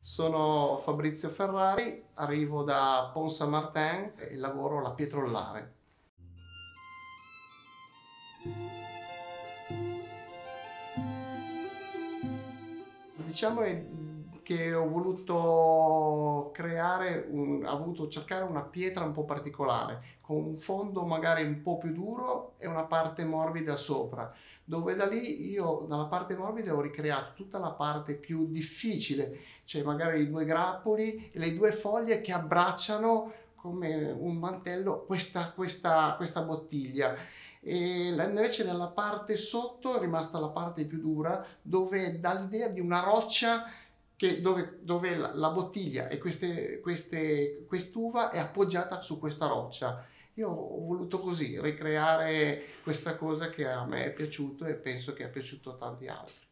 sono Fabrizio Ferrari, arrivo da Pont Saint-Martin e lavoro alla Pietrollare. Diciamo che ho voluto creare, un, ho voluto cercare una pietra un po' particolare, con un fondo magari un po' più duro e una parte morbida sopra, dove da lì io dalla parte morbida ho ricreato tutta la parte più difficile, cioè magari i due grappoli e le due foglie che abbracciano come un mantello questa, questa, questa bottiglia. E invece nella parte sotto è rimasta la parte più dura dove dà l'idea di una roccia che, dove, dove la, la, bottiglia e queste, queste, quest'uva è appoggiata su questa roccia. Io ho voluto così ricreare questa cosa che a me è piaciuto e penso che è piaciuto a tanti altri.